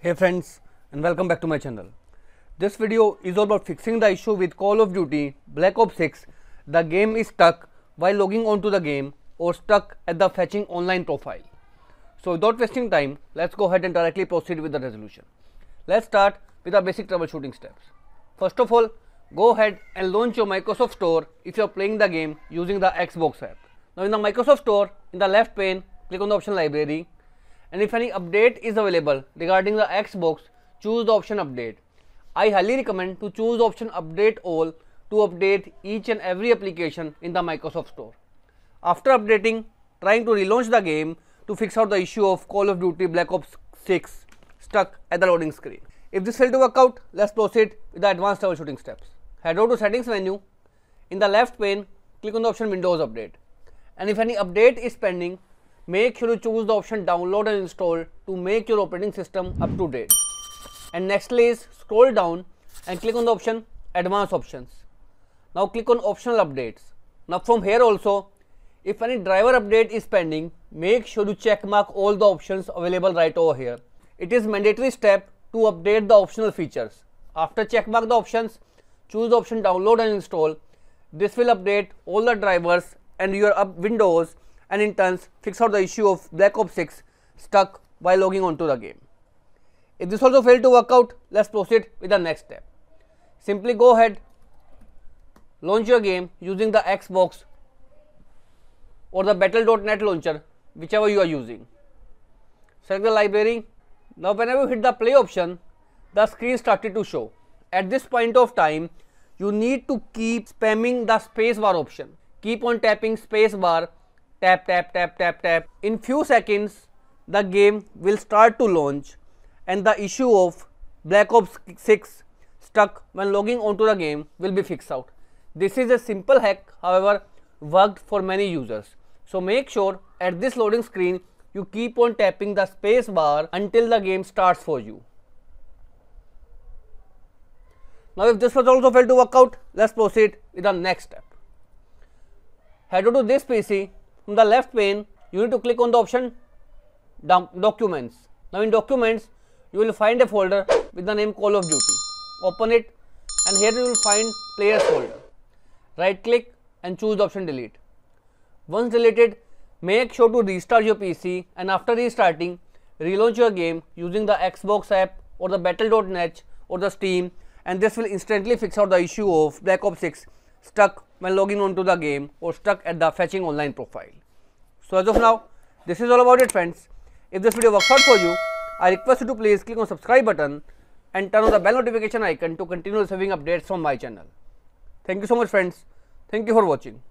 Hey friends and welcome back to my channel. This video is all about fixing the issue with Call of Duty Black Ops 6. The game is stuck while logging onto the game or stuck at the fetching online profile. So without wasting time, let's go ahead and directly proceed with the resolution. Let's start with the basic troubleshooting steps. First of all, go ahead and launch your Microsoft Store if you are playing the game using the Xbox app. Now in the Microsoft Store, in the left pane, click on the option library and if any update is available regarding the Xbox, choose the option update. I highly recommend to choose the option update all to update each and every application in the Microsoft Store. After updating, trying to relaunch the game to fix out the issue of Call of Duty Black Ops 6 stuck at the loading screen. If this failed to work out, let's proceed with the advanced troubleshooting steps. Head over to settings menu. In the left pane, click on the option Windows Update. And if any update is pending, make sure you choose the option download and install to make your operating system up to date. And nextly is scroll down and click on the option advanced options. Now click on optional updates. Now from here also if any driver update is pending make sure you check mark all the options available right over here. It is mandatory step to update the optional features. After check mark the options choose the option download and install. This will update all the drivers and your up windows and in turns fix out the issue of Black Ops 6 stuck while logging onto the game. If this also failed to work out, let's proceed with the next step. Simply go ahead, launch your game using the Xbox or the battle.net launcher, whichever you are using. Select the library. Now whenever you hit the play option, the screen started to show. At this point of time, you need to keep spamming the spacebar option. Keep on tapping spacebar, tap tap tap tap tap. In few seconds, the game will start to launch and the issue of Black Ops 6 stuck when logging onto the game will be fixed out. This is a simple hack however worked for many users. So make sure at this loading screen you keep on tapping the space bar until the game starts for you. Now if this was also failed to work out, let's proceed with the next step. Head over to this PC, from the left pane you need to click on the option documents. Now in documents you will find a folder with the name Call of Duty. Open it and here you will find players folder. Right click and choose option delete. Once deleted, make sure to restart your PC and after restarting, relaunch your game using the Xbox app or the battle.net or the Steam and this will instantly fix out the issue of Black Ops 6 stuck when logging onto the game or stuck at the fetching online profile. So as of now, this is all about it friends. If this video works out for you, I request you to please click on subscribe button and turn on the bell notification icon to continue receiving updates from my channel. Thank you so much friends. Thank you for watching.